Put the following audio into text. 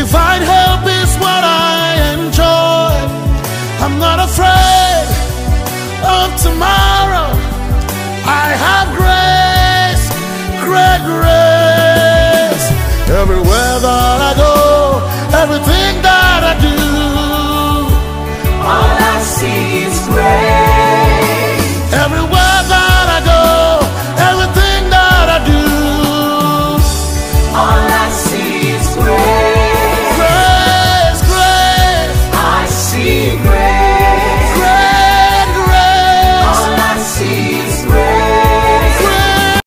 Divine help is what I enjoy. I'm not afraid of tomorrow. I have grace, great grace. Everywhere that I go, everything that